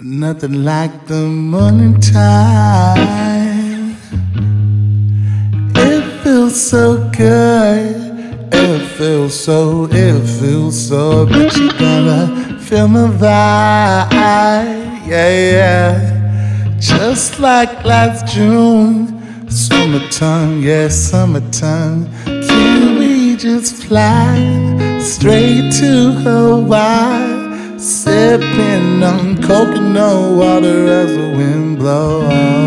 Nothing like the morning time. It feels so good. It feels so, it feels so. But you gotta feel my vibe. Yeah, yeah. Just like last June. Summertime, yeah, summertime. Can we just fly straight to Hawaii? Sipping on coconut water as the wind blows.